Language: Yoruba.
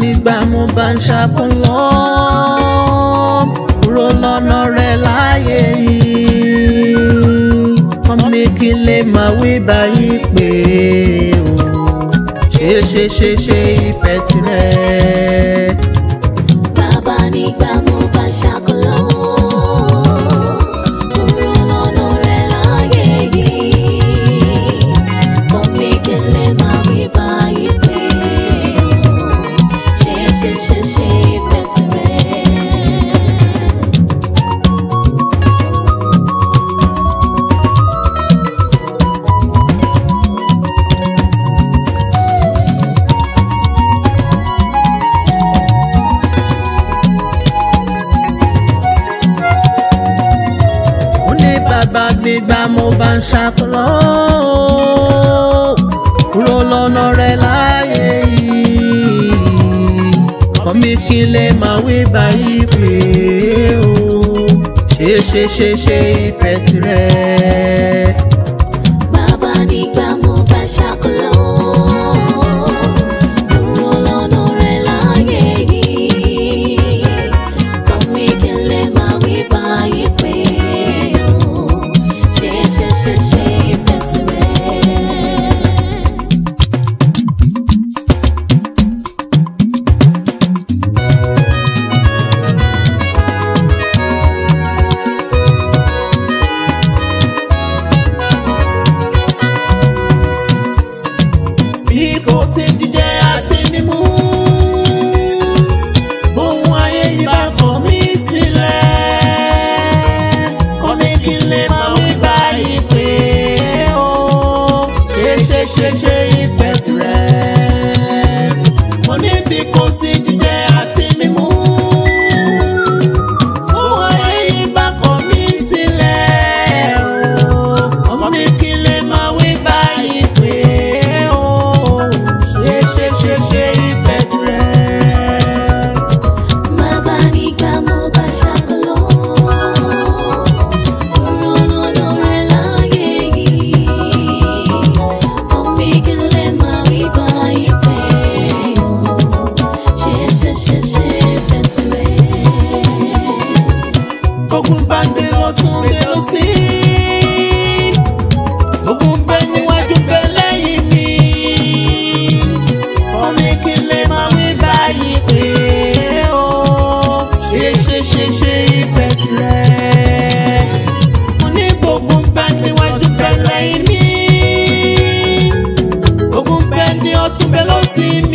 mi gbà mo bá ń ṣakún lọ kúrò lọ́nà rẹ̀ láàyè yìí ọmọ kí lè máa wí báyìí pé ṣe ṣe ṣe ṣe ìfẹ́ tirẹ̀. nígbà mo bá ń ṣàkólọ́ kúrò lọ́nà rẹ̀ láàyè yìí kọ́ mi kí n lè máa wí báyìí pé o ṣe ṣe ṣe ṣe ìfẹ́ tirẹ̀. gbogbo bá gbé lọ́tún lé lọ́sí. gbogbo bẹ níwájú bẹ lẹ́yìn mi. ọ̀nì kí lè máa wí báyìí pé o ṣe ṣe ṣe ṣe ìfẹ́ tirẹ̀. mo ní gbogbo bẹ